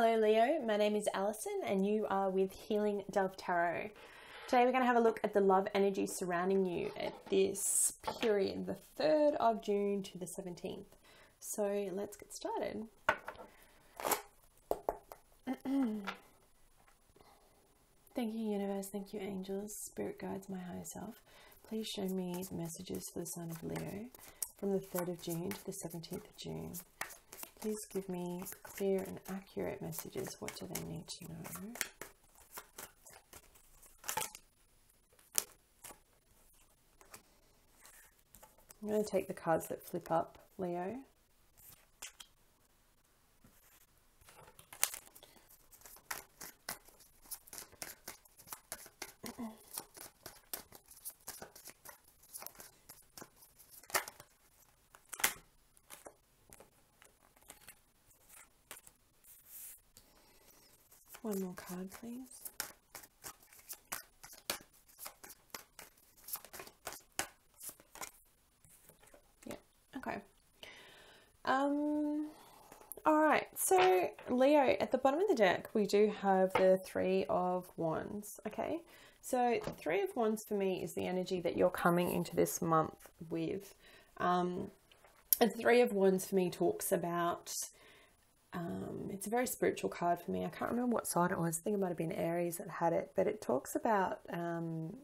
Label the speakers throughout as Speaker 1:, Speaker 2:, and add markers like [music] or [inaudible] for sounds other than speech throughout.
Speaker 1: Hello, Leo. My name is Alison, and you are with Healing Dove Tarot. Today, we're going to have a look at the love energy surrounding you at this period, the 3rd of June to the 17th. So, let's get started. [clears throat] Thank you, universe. Thank you, angels, spirit guides, my higher self. Please show me the messages for the sign of Leo from the 3rd of June to the 17th of June. Please give me clear and accurate messages. What do they need to know? I'm going to take the cards that flip up, Leo. One more card, please. Yeah, okay. Um, all right, so Leo, at the bottom of the deck, we do have the Three of Wands, okay? So, the Three of Wands for me is the energy that you're coming into this month with. Um, and Three of Wands for me talks about um, it's a very spiritual card for me. I can't remember what sign it was. I think it might have been Aries that had it, but it talks about um,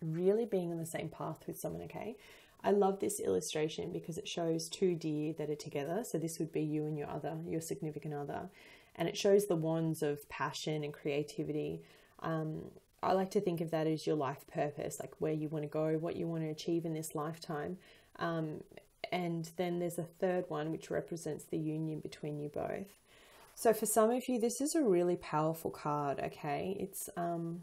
Speaker 1: really being on the same path with someone. Okay, I love this illustration because it shows two deer that are together. So this would be you and your other, your significant other, and it shows the wands of passion and creativity. Um, I like to think of that as your life purpose, like where you want to go, what you want to achieve in this lifetime. Um, and then there's a third one which represents the union between you both. So for some of you, this is a really powerful card. Okay, it's um,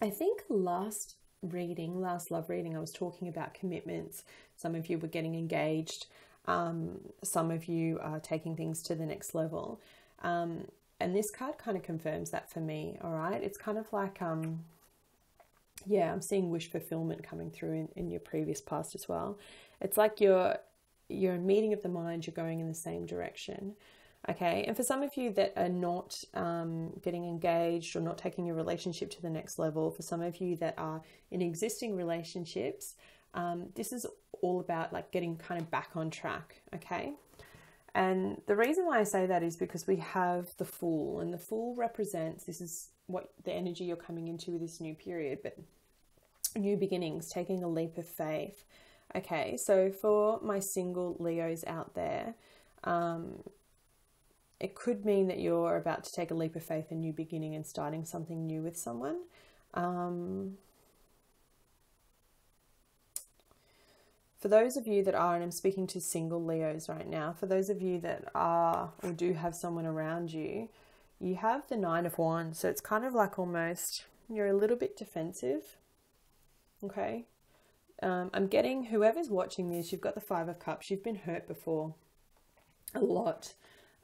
Speaker 1: I think last reading, last love reading, I was talking about commitments. Some of you were getting engaged. Um, some of you are taking things to the next level. Um, and this card kind of confirms that for me. All right, it's kind of like um, yeah, I'm seeing wish fulfillment coming through in, in your previous past as well. It's like you're you're meeting of the mind, you're going in the same direction. Okay, and for some of you that are not um, getting engaged or not taking your relationship to the next level, for some of you that are in existing relationships, um, this is all about like getting kind of back on track. Okay, and the reason why I say that is because we have the Fool, and the Fool represents this is what the energy you're coming into with this new period, but new beginnings, taking a leap of faith. Okay, so for my single Leos out there, um, it could mean that you're about to take a leap of faith, a new beginning, and starting something new with someone. Um, for those of you that are, and I'm speaking to single Leos right now, for those of you that are or do have someone around you, you have the Nine of Wands. So it's kind of like almost you're a little bit defensive. Okay. Um, I'm getting whoever's watching this, you've got the Five of Cups, you've been hurt before a lot.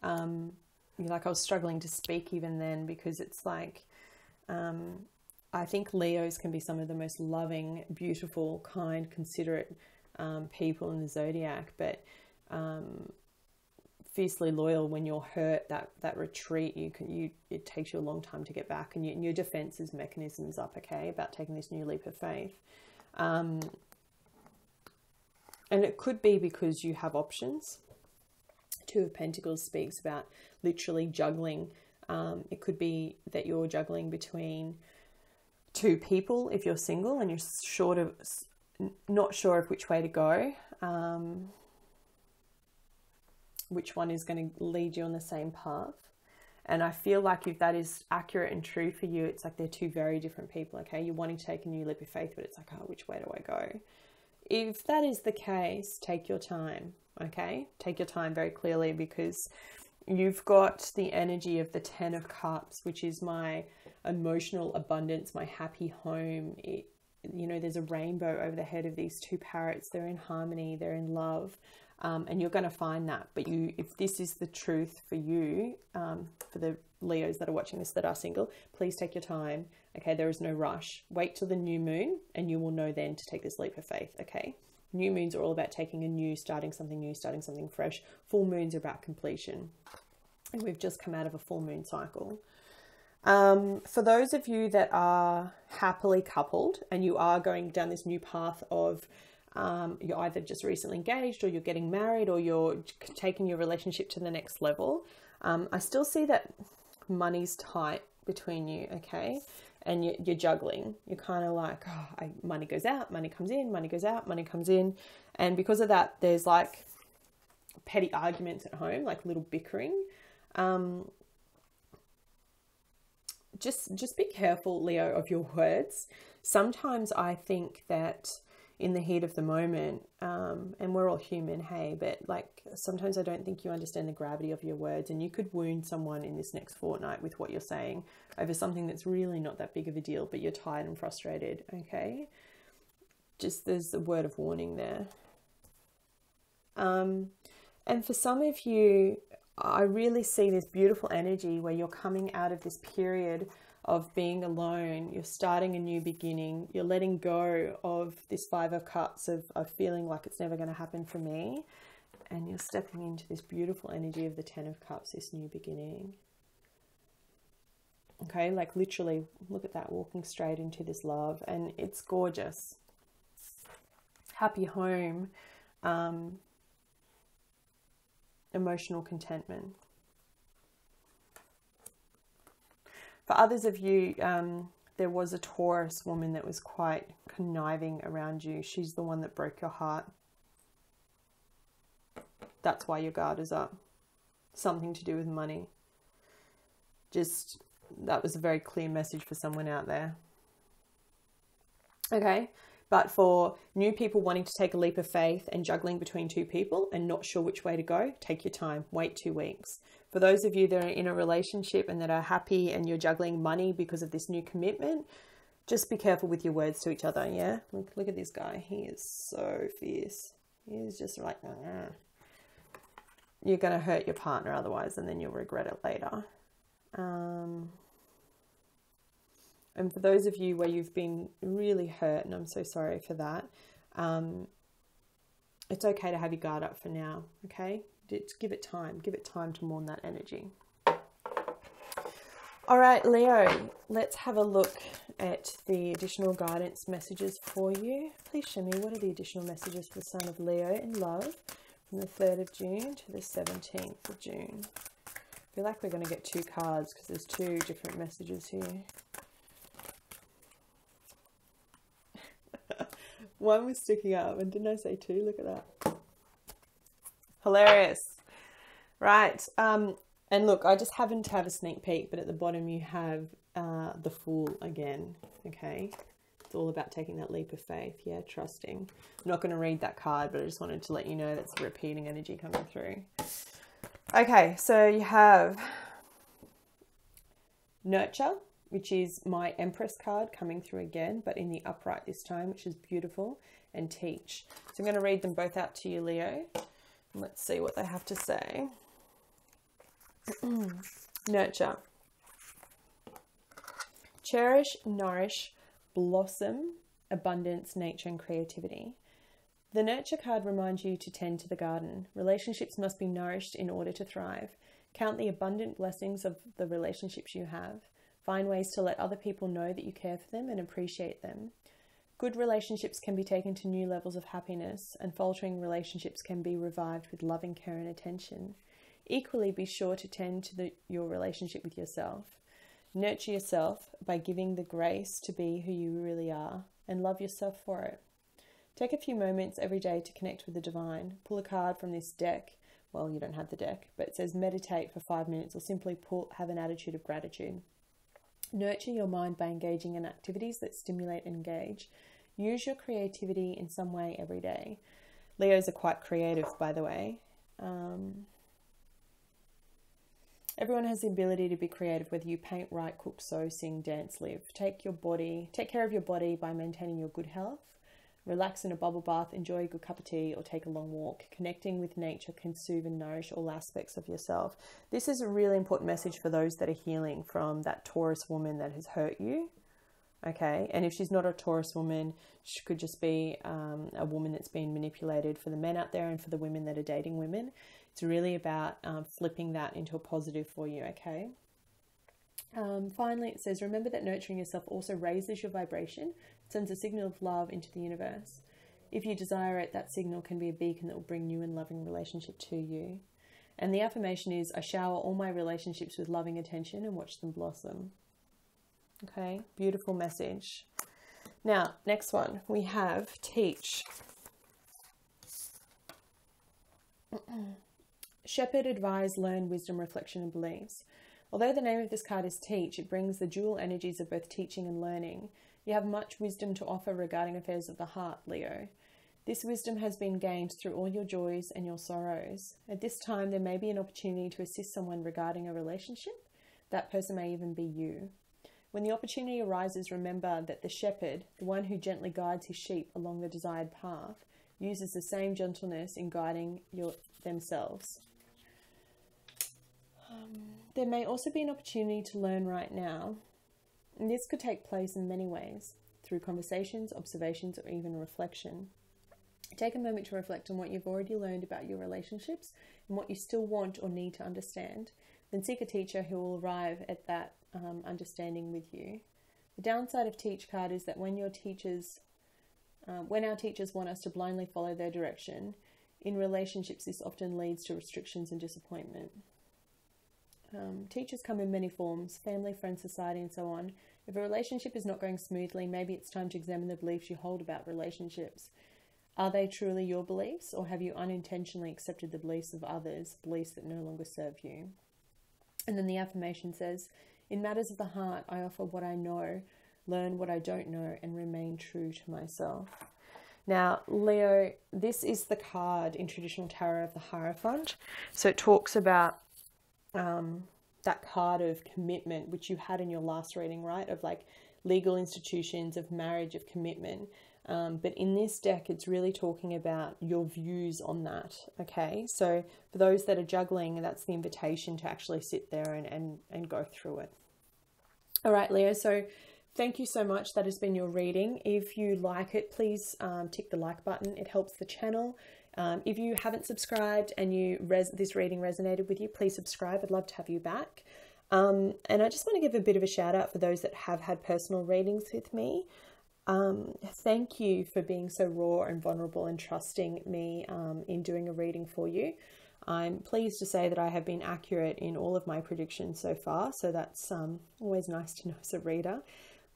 Speaker 1: Um, like I was struggling to speak even then because it's like, um, I think Leos can be some of the most loving, beautiful, kind, considerate um, people in the zodiac, but um, fiercely loyal when you're hurt. That that retreat, you can you it takes you a long time to get back, and, you, and your defenses mechanisms up. Okay, about taking this new leap of faith. Um, and it could be because you have options. Two of Pentacles speaks about literally juggling. Um, it could be that you're juggling between two people if you're single and you're sort of not sure of which way to go. Um, which one is going to lead you on the same path. And I feel like if that is accurate and true for you, it's like they're two very different people, okay? You're wanting to take a new leap of faith, but it's like, oh, which way do I go? If that is the case, take your time, okay? Take your time very clearly because you've got the energy of the Ten of Cups, which is my emotional abundance, my happy home. It, you know, there's a rainbow over the head of these two parrots. They're in harmony, they're in love um, and you're going to find that. But you, if this is the truth for you, um, for the Leos that are watching this that are single, please take your time. Okay, there is no rush. Wait till the new moon, and you will know then to take this leap of faith. Okay, new moons are all about taking a new, starting something new, starting something fresh. Full moons are about completion. And we've just come out of a full moon cycle. Um, for those of you that are happily coupled and you are going down this new path of um, you're either just recently engaged or you're getting married or you're taking your relationship to the next level, um, I still see that money's tight between you, okay? And you, are juggling. You're kind of like, oh, I, money goes out, money comes in, money goes out, money comes in. And because of that, there's like petty arguments at home, like little bickering. Um, just just be careful, Leo, of your words. Sometimes I think that in the heat of the moment, um, and we're all human, hey, but like sometimes I don't think you understand the gravity of your words, and you could wound someone in this next fortnight with what you're saying over something that's really not that big of a deal, but you're tired and frustrated, okay? Just there's a word of warning there. Um, and for some of you, I really see this beautiful energy where you're coming out of this period of being alone, you're starting a new beginning, you're letting go of this Five of Cups of, of feeling like it's never going to happen for me, and you're stepping into this beautiful energy of the Ten of Cups, this new beginning. Okay, like literally, look at that, walking straight into this love, and it's gorgeous. Happy home, um, emotional contentment. For others of you, um, there was a Taurus woman that was quite conniving around you. She's the one that broke your heart. That's why your guard is up. Something to do with money. Just, that was a very clear message for someone out there. Okay, but for new people wanting to take a leap of faith and juggling between two people and not sure which way to go, take your time, wait two weeks. For those of you that are in a relationship and that are happy and you're juggling money because of this new commitment, just be careful with your words to each other, yeah? Look, look at this guy. He is so fierce. He's just like, ah. you're going to hurt your partner otherwise, and then you'll regret it later. Um, and for those of you where you've been really hurt, and I'm so sorry for that, um, it's okay to have your guard up for now, okay? Give it time. Give it time to mourn that energy. All right, Leo, let's have a look at the additional guidance messages for you. Please show me what are the additional messages for the sign of Leo in love from the 3rd of June to the 17th of June. I feel like we're going to get two cards because there's two different messages here. One was sticking up, and didn't I say two? Look at that. Hilarious. Right. Um, and look, I just happen to have a sneak peek, but at the bottom you have uh, the Fool again. Okay. It's all about taking that leap of faith. Yeah, trusting. I'm not going to read that card, but I just wanted to let you know that's repeating energy coming through. Okay, so you have Nurture, which is my Empress card coming through again, but in the upright this time, which is beautiful, and Teach. So I'm going to read them both out to you, Leo. Let's see what they have to say. [clears throat] Nurture. Cherish, nourish, blossom, abundance, nature, and creativity. The nurture card reminds you to tend to the garden. Relationships must be nourished in order to thrive. Count the abundant blessings of the relationships you have. Find ways to let other people know that you care for them and appreciate them. Good relationships can be taken to new levels of happiness, and faltering relationships can be revived with loving care and attention. Equally, be sure to tend to the, your relationship with yourself. Nurture yourself by giving the grace to be who you really are, and love yourself for it. Take a few moments every day to connect with the divine. Pull a card from this deck. Well, you don't have the deck, but it says meditate for five minutes or simply pull, have an attitude of gratitude. Nurture your mind by engaging in activities that stimulate and engage. Use your creativity in some way every day. Leos are quite creative, by the way. Um, everyone has the ability to be creative, whether you paint, write, cook, sew, sing, dance, live. Take your body, take care of your body by maintaining your good health Relax in a bubble bath, enjoy a good cup of tea, or take a long walk. Connecting with nature can soothe and nourish all aspects of yourself. This is a really important message for those that are healing from that Taurus woman that has hurt you. Okay, and if she's not a Taurus woman, she could just be um, a woman that's been manipulated for the men out there and for the women that are dating women. It's really about um, flipping that into a positive for you, okay? Um, finally, it says, remember that nurturing yourself also raises your vibration, sends a signal of love into the universe. If you desire it, that signal can be a beacon that will bring new and loving relationship to you. And the affirmation is I shower all my relationships with loving attention and watch them blossom. Okay, beautiful message. Now, next one we have teach. [clears throat] Shepherd, advise, learn, wisdom, reflection, and beliefs. Although the name of this card is teach, it brings the dual energies of both teaching and learning. You have much wisdom to offer regarding affairs of the heart, Leo. This wisdom has been gained through all your joys and your sorrows. At this time, there may be an opportunity to assist someone regarding a relationship. That person may even be you. When the opportunity arises, remember that the shepherd, the one who gently guides his sheep along the desired path, uses the same gentleness in guiding your, themselves. Um, there may also be an opportunity to learn right now, and this could take place in many ways through conversations, observations, or even reflection. Take a moment to reflect on what you've already learned about your relationships and what you still want or need to understand. Then seek a teacher who will arrive at that um, understanding with you. The downside of Teach card is that when your teachers, uh, when our teachers want us to blindly follow their direction, in relationships this often leads to restrictions and disappointment. Um, teachers come in many forms family, friends, society, and so on. If a relationship is not going smoothly, maybe it's time to examine the beliefs you hold about relationships. Are they truly your beliefs, or have you unintentionally accepted the beliefs of others, beliefs that no longer serve you? And then the affirmation says, In matters of the heart, I offer what I know, learn what I don't know, and remain true to myself. Now, Leo, this is the card in traditional tarot of the Hierophant. So it talks about um, that card of commitment, which you had in your last reading, right? Of like legal institutions, of marriage, of commitment. Um, but in this deck, it's really talking about your views on that. Okay, so for those that are juggling, that's the invitation to actually sit there and, and, and go through it. All right, Leo, so thank you so much. That has been your reading. If you like it, please um, tick the like button, it helps the channel. Um, if you haven't subscribed and you res- this reading resonated with you, please subscribe. I'd love to have you back. Um, and I just want to give a bit of a shout out for those that have had personal readings with me. Um, thank you for being so raw and vulnerable and trusting me um, in doing a reading for you. I'm pleased to say that I have been accurate in all of my predictions so far, so that's um, always nice to know as a reader.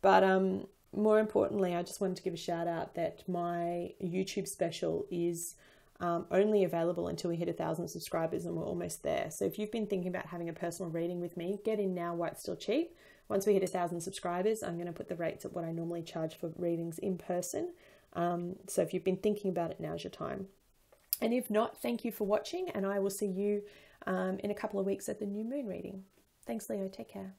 Speaker 1: But um, more importantly, I just wanted to give a shout out that my YouTube special is um, only available until we hit a thousand subscribers, and we're almost there. So if you've been thinking about having a personal reading with me, get in now while it's still cheap. Once we hit a thousand subscribers, I'm going to put the rates at what I normally charge for readings in person. Um, so if you've been thinking about it, now's your time. And if not, thank you for watching, and I will see you um, in a couple of weeks at the new moon reading. Thanks, Leo. Take care.